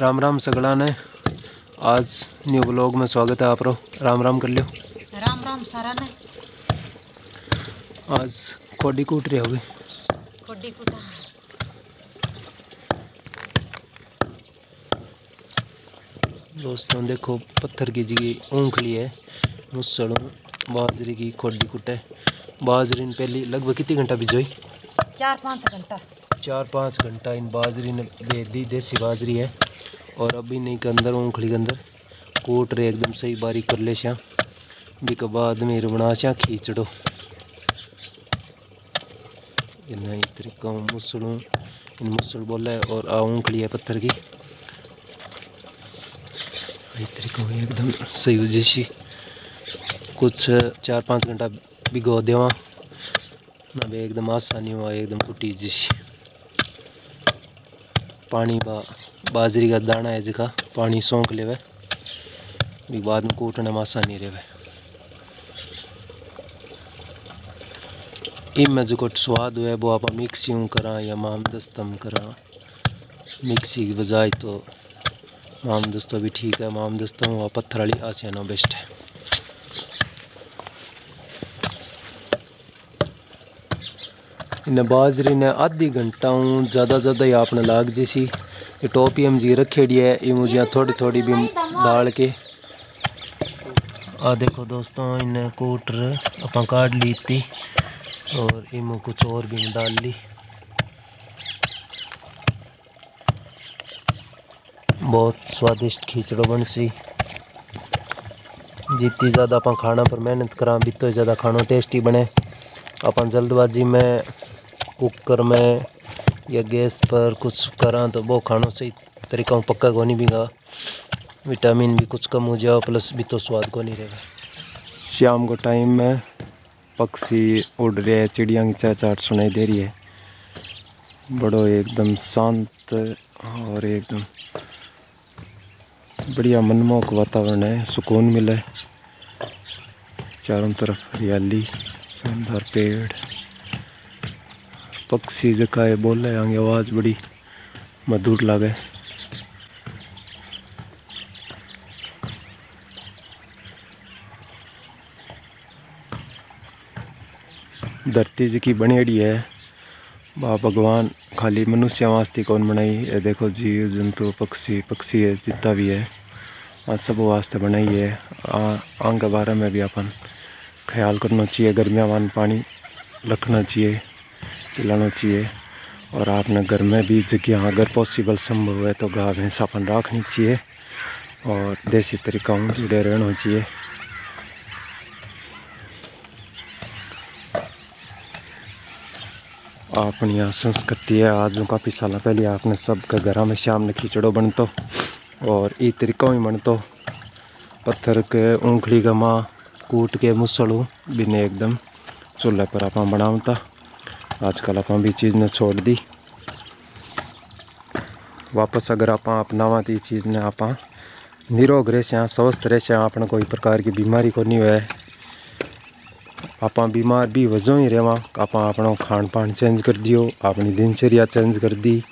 राम राम सगड़ा ने आज new blog में स्वागत है आप रो राम राम कर लियो। राम राम सारा ने। आज कोडी कूट रही होगी कोडी कुटा। दोस्तों देखो पत्थर की जगह ऊँखली है मुसड़ों बाजरी की खोडी कुटे। बाजरी ने पहली लगभग कितनी घंटा भिजोई चार पाँच घंटा। चार पाँच घंटा इन बाजरी ने दे दी देसी बाजरी है। और अभी नहीं के अंदर, ऊँखली के अंदर। कूट रहे एकदम सही बारीक कर ले श्या बी के बाद में बना श्या खींचड़ो इन इस तरीका मुसड़ों इन मुसड़ बोला है और आ ऊँखली है पत्थर की। इस तरीका एकदम सही हो जैसी कुछ चार पाँच घंटा भिगो देवा। ना भी एकदम आसानी हुआ एकदम कुटी जैसी पानी बा। बाजरी का दाना है जिका पानी सौंक लेवे, भी बाद में कूटने में आसानी रहे। इनमें जो स्वाद हुआ है, वो आप मिक्सी करा या माम दस्तम करा। मिक्सी की बजाय तो माम दस्तो भी ठीक है माम दस्तम हुआ पत्थर वाली आसियाना बेस्ट है। इन्हें बाजरी ने आधी घंटा ज़्यादा ज़्यादा ही आपने लाग जैसी ये टोपी हम जी रखेड़ी है, ये मुझे थोड़ी थोड़ी भी डाल के। आ देखो दोस्तों, इन्हें कूटर अपन काट ली थी, और इनमें कुछ और भी डाल ली। बहुत स्वादिष्ट खिचड़ो बन सी। जितनी ज़्यादा अपन खाना पर मेहनत करा, भी तो ज़्यादा खाना टेस्टी बने। अपन जल्दबाजी में, कुकर में या गैस पर कुछ करा तो वो खानों सही तरीका पक्का को नहीं बिगा विटामिन भी कुछ कम हो जाओ, प्लस भी तो स्वाद को नहीं रहेगा शाम को टाइम में पक्षी उड़ रहे हैं, चिड़िया की चहचहाट सुनाई दे रही है। बड़ो एकदम शांत और एकदम बढ़िया मनमोहक वातावरण है, सुकून मिले चारों तरफ़ हरियाली, शानदार पेड़। पक्षी जका है बोले आगे आवाज़ बड़ी मधुर लागे। धरती जी की बनेड़ी है बा भगवान खाली मनुष्य वास्ते कौन बनाई? ये देखो जीव, जंतु, पक्षी पक्षी है जितना भी है आ सब वास्ते बनाई है आंग बारे में भी अपन ख्याल करना चाहिए, गर्मिया वान पानी रखना चाहिए। पिलाना चाहिए। और आपने घर में भी जगह अगर पॉसिबल संभव है तो गाय भैंस अपन रखनी चाहिए। और देसी तरीका जुड़े रहना चाहिए। अपनी यहाँ संस्कृति है, आज काफ़ी साल पहले आपने सबके घर में शाम ने खिचड़ो बनतो, और ये तरीका ही बनतो। पत्थर के, ऊँखड़ी का माँ, कूट के मुसड़ू बिने एकदम चूल्हे पर आप बनावता। आजकल आप भी चीज़ ने छोड़ दी। वापस अगर आप अपनावा तो चीज़ ने आप निरोग रह स्वस्थ रह आपने कोई प्रकार की बीमारी को नहीं हुआ आप बीमार भी वजह ही रहा आप अपना खान पान चेंज कर दियो अपनी दिनचर्या चेंज कर दी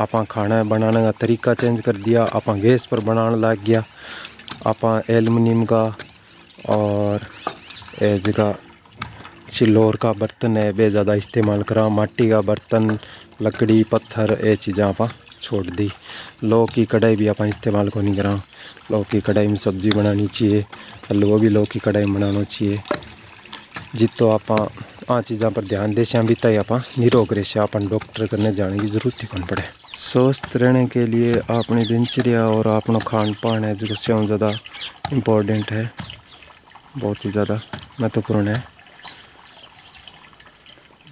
आप खाना बनाने का तरीका चेंज कर दिया आप गैस पर बनाने लग गया आप एलमिनियम का और जगह चिल्लोर का बर्तन है, बे ज़्यादा इस्तेमाल करा। माटी का बर्तन, लकड़ी, पत्थर ये चीज़ें आप छोड़ दी। लोह की कढ़ाई भी आप इस्तेमाल को नहीं करा। लोह की कढ़ाई में सब्ज़ी बनानी चाहिए हलवा भी लोह की कढ़ाई में बनाना चाहिए। जितो आप आ चीज़ों पर ध्यान दे भी तय आप निरोग रहे अपन डॉक्टर करने जाने की ज़रूरत ही कौन पड़े। स्वस्थ रहने के लिए अपनी दिनचर्या और अपना खान पान है जो ज़्यादा इम्पोर्टेंट है। बहुत ही ज़्यादा महत्वपूर्ण है।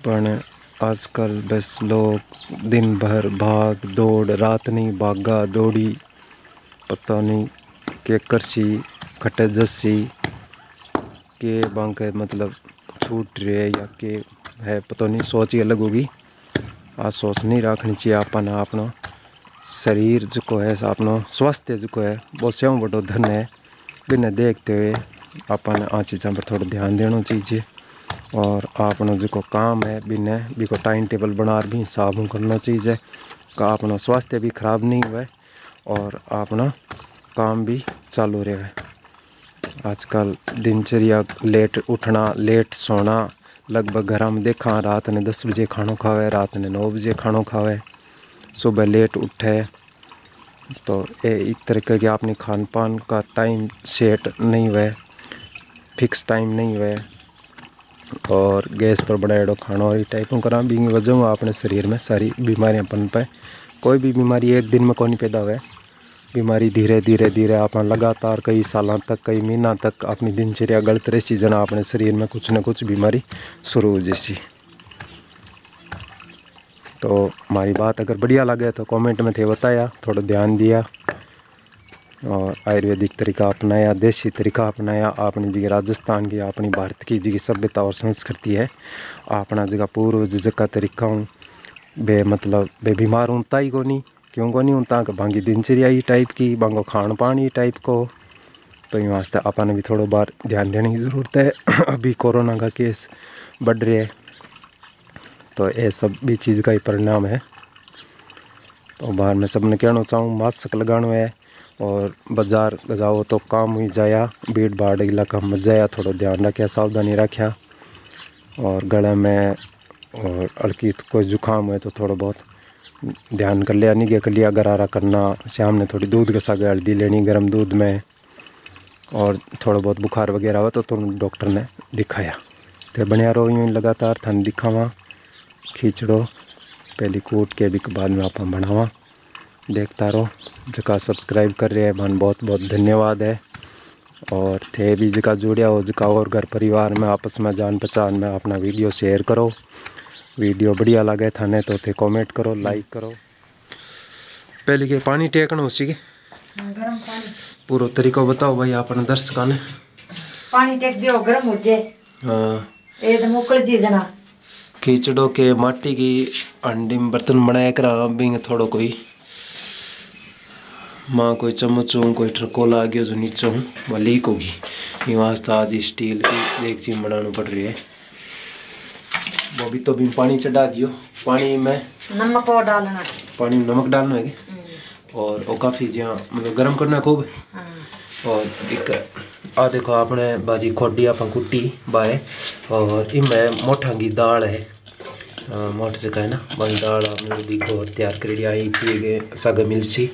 पर आजकल बस लोग दिन भर भाग दौड़, रात नहीं भागा, दौड़ी, पता नहीं के करसी खटे जस्सी, के बांके मतलब छूट रहे या के है, पता नहीं, सोच ही अलग होगी। आ सोच नहीं रखनी चाहिए अपन अपना शरीर जो है अपना स्वास्थ्य जो है, बहुत स्वयं बड़ो धन है। बिना देखते हुए अपन आ चीज़ों पर थोड़ा ध्यान देना चाहिए। और अपना जो काम है बिना भी को टाइम टेबल बना भी हिसाब करना चाहिए का अपना स्वास्थ्य भी खराब नहीं हुआ है और अपना काम भी चालू रहे आजकल दिनचर्या, लेट उठना, लेट सोना, लगभग घर में देखा, रात ने दस बजे खानो खावे, रात ने नौ बजे खाना खावे। सुबह लेट उठे तो ये एक तरीके के अपनी खान पान का टाइम सेट नहीं हुआ फिक्स टाइम नहीं हुए और गैस पर बनाएड़ो खाना और टाइपों करा। भी वजह अपने शरीर में सारी बीमारियाँ पन पाए। कोई भी बीमारी एक दिन में कौन पैदा हुआ बीमारी धीरे धीरे धीरे आप लगातार कई साल तक, कई महीना तक अपनी दिनचर्या गलत रही जना अपने शरीर में कुछ न कुछ बीमारी शुरू हो जैसी। तो हमारी बात अगर बढ़िया लगे तो कमेंट में थे बताया, थोड़ा ध्यान दिया। और आयुर्वेदिक तरीका अपनाया, देसी तरीका अपनाया अपनी जगह राजस्थान की अपनी भारत की जगह सभ्यता और संस्कृति है अपना जगह पूर्वज जगह तरीका हूँ बे मतलब बे बीमार होता ही को नहीं क्यों को नहीं कि भांगी दिनचर्या ही टाइप की, भांगो खान पान ही टाइप को। तो इन वास्ते अपन भी थोड़ा बार ध्यान देने की ज़रूरत है, अभी कोरोना का केस बढ़ रहे है। तो ये सब भी चीज़ का ही परिणाम है। तो बाहर मैं सबने कहना चाहूँ, मास्क लगाना है और बाज़ार जाओ तो काम ही जाया, भीड़ भाड़ इलाका मत जाया, थोड़ा ध्यान रखा सावधानी रखा और गले में और हल्की कोई जुकाम है तो थोड़ा बहुत ध्यान कर लिया, निगे कर लिया, गरारा करना। शाम ने थोड़ी दूध के सागे हल्दी लेनी, गर्म दूध में। और थोड़ा बहुत बुखार वगैरह हुआ तो तुम डॉक्टर ने दिखाया। तो बढ़िया रहो, यूँ लगातार थान दिखावा खींचड़ो पहली कूट के भी बाद में आप बनावा। देखता रहो। जका सब्सक्राइब कर रहे हैं मन बहुत बहुत धन्यवाद है। और थे भी जगह जुड़िया हो जका और घर परिवार में आपस में जान पहचान में अपना वीडियो शेयर करो। वीडियो बढ़िया लगे थाने तो थे कमेंट करो लाइक करो। पहले के पानी टेकना उसी के। पूरा तरीका बताओ भाई अपने दर्शकों ने पानी टेक दियो गरम हो जाए। हाँ। ये तो मुकल खींचड़ो के माटी की अंडी में बर्तन बनाया करा बिंग थोड़ो कोई। माँ कोई चम्मच हूँ कोई ट्रकोला आ गया जो नीचे हूँ वह लीक होगी ये वास्ते आज स्टील की एक चीज़ बनाना पड़ रही है वो भी तो भी पानी चढ़ा दियो पानी में नमक और डालना पानी में नमक डालना है और वो काफ़ी जहाँ मतलब गर्म करना है खूब। हाँ। और एक आ देखो आपने बाजी खोडी आप कुट्टी बाय और इनमें मोटांगी दाल है। मोट जगह है ना। बड़ी दाल आपने और तैयार करी आई थी सग मिलसी।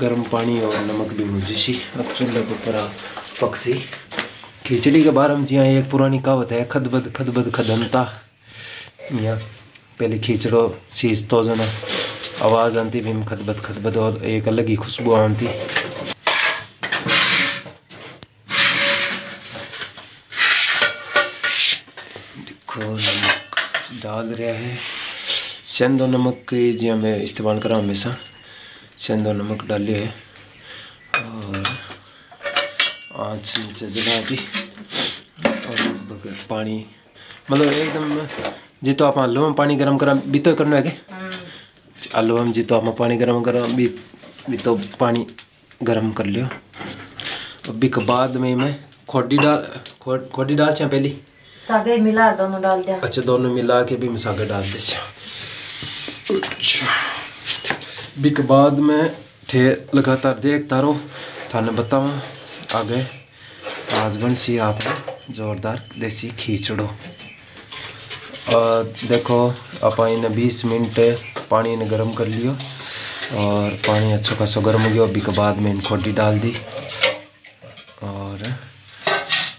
गर्म पानी और नमक भी मुझी अब चूल्हे के आ खिचड़ी के बारे में जी हाँ एक पुरानी कहावत है, खदबद खदबद खदनता। यहाँ पहले खींचड़ो सीज तो जो ना, आवाज़ आती भी खदबद खदबद और एक अलग ही खुशबू आती। देखो, नमक डाल रहा है। सेंधो नमक जी हमें इस्तेमाल करा हमेशा। सेंधो नमक डालिए है। और आँच नीचे जला दी। और पानी मतलब एकदम जी तो आप आलू में पानी गर्म करा भी तो करना है क्या? आलू में जी तो आप पानी गर्म करा भी भी तो पानी गर्म कर लियो। अभी के बाद में मैं खोडी डाल खो, खोडी डाल चाहे पहली। सागे मिला दोनों डाल दिया। अच्छा दोनों मिला के भी मसाला डाल दे भी के बाद में थे लगातार देखता रहो। थाने बताओ आगे। आज बन सी आप जोरदार देसी खींचड़ो और देखो, आप इन्हें बीस मिनट पानी ने गर्म कर लियो, और पानी अच्छा खासा गर्म हो गया। अभी के बाद में इन खोडी डाल दी। और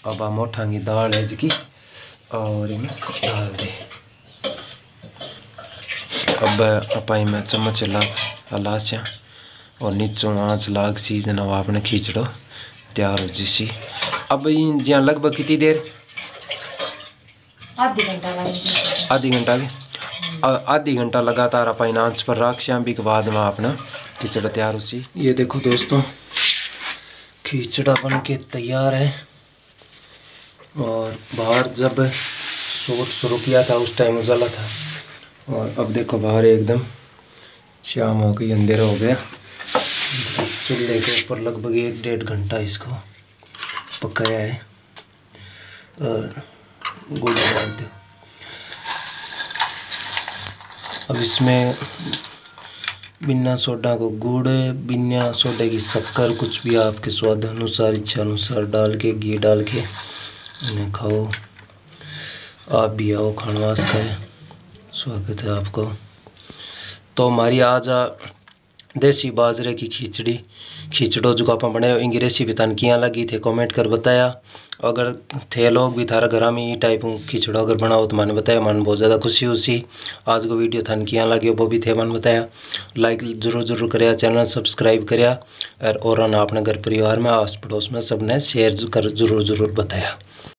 अब हम उठाएँगे दाल है इसकी, और इन्हें डाल दी। अब आप चम्मच ला से और नीचों आँच लाग सी जना आपने खींचड़ो तैयार हो जैसी अब जहाँ लगभग कितनी देर? आधी घंटा लगेगी आधी घंटा के? आधी घंटा लगातार आप इन आँच पर रख श्याम भी के बाद में अपना खिचड़ा तैयार हो सी ये देखो दोस्तों खिचड़ा बन के तैयार है। और बाहर जब शूट शुरू किया था उस टाइम उजाला था। और अब देखो बाहर एकदम शाम हो गई, अंधेरा हो गया। चूल्हे के ऊपर लगभग एक डेढ़ घंटा इसको पकाया है। और गुड़ डाल दो अब इसमें बिना सोडा को गुड़, बिना सोडे की शक्कर, कुछ भी आपके स्वाद अनुसार, इच्छा अनुसार डाल के, घी डाल के इन्हें खाओ। आप भी आओ खाने वास्ते स्वागत है आपको। तो हमारी आज देसी बाजरे की खिचड़ी। खिचड़ो जो आप बनाए इनकी रेसिपी तन किया लगी थे कमेंट कर बताया। अगर थे लोग भी थारा घर में ये टाइप खिचड़ो अगर बनाओ तो मैंने बताया, मन बहुत ज़्यादा खुशी हुई आज को वीडियो थान किया लगे वो भी थे मन बताया। लाइक ज़रूर ज़रूर कराया, चैनल सब्सक्राइब कराया। और और अपने घर परिवार में आस पड़ोस में सबने शेयर कर ज़रूर ज़रूर बताया।